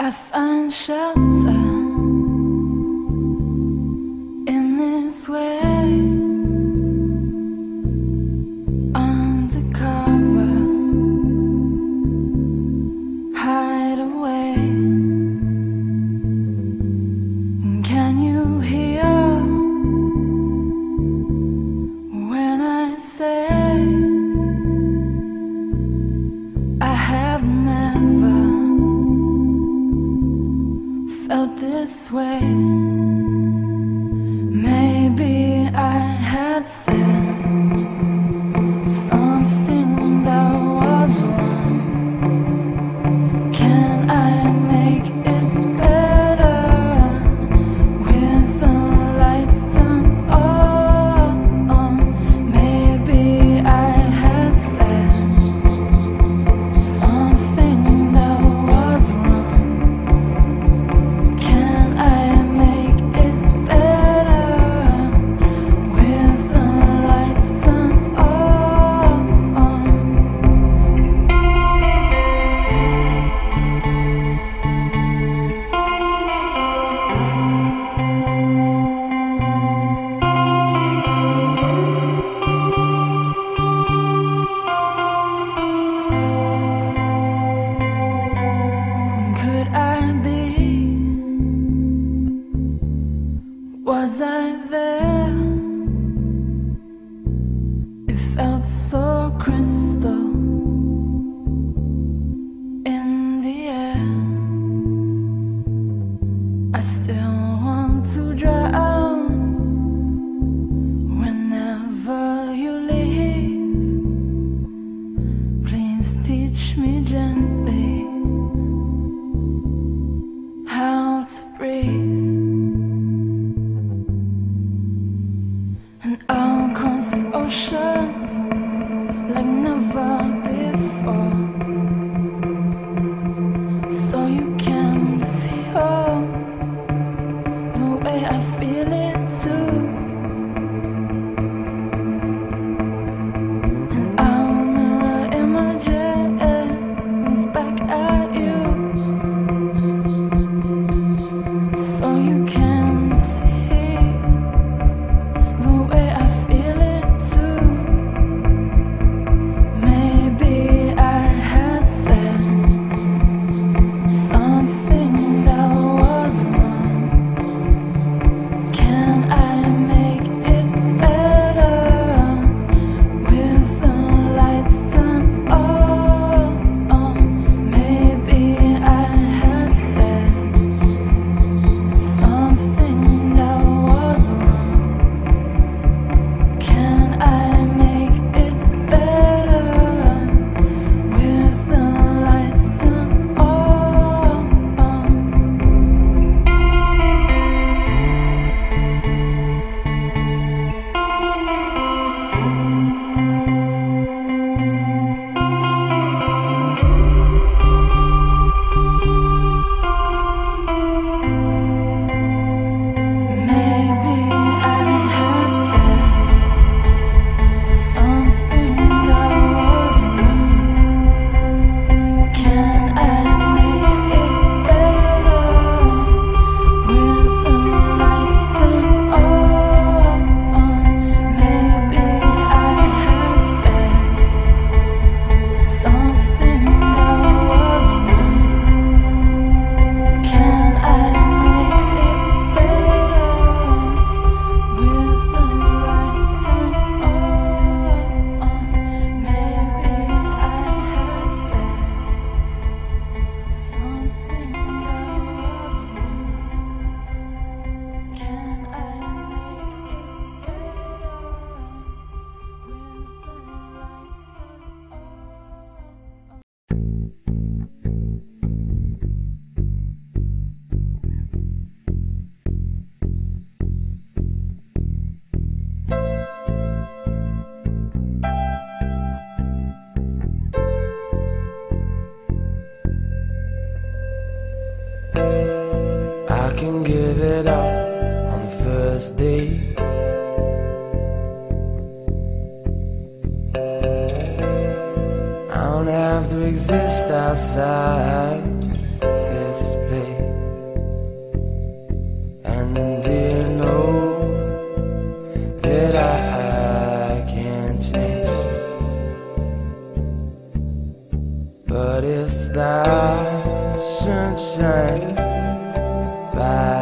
I find shelter. way. Maybe I had said. felt so crisp. from have to exist outside this place. And do you know that I, I can't change? But it's the sunshine by.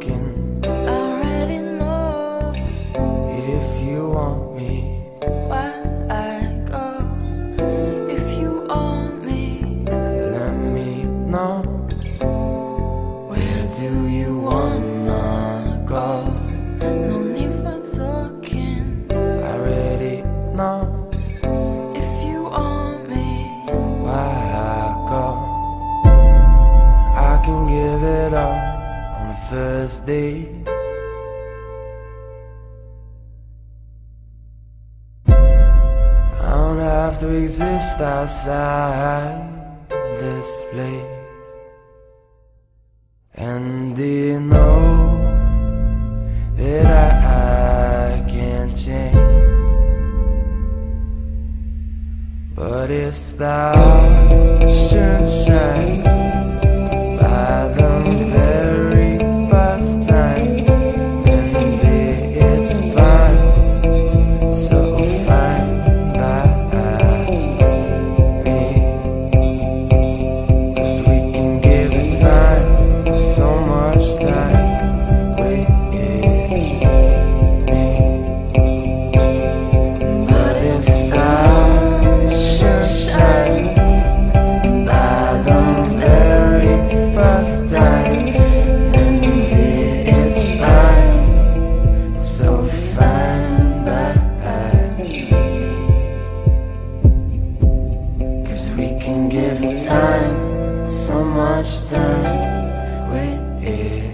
broken. Day. I don't have to exist outside this place. And do you know that I, I can't change? But if stars should shine Cause we can give it time, so much time, with it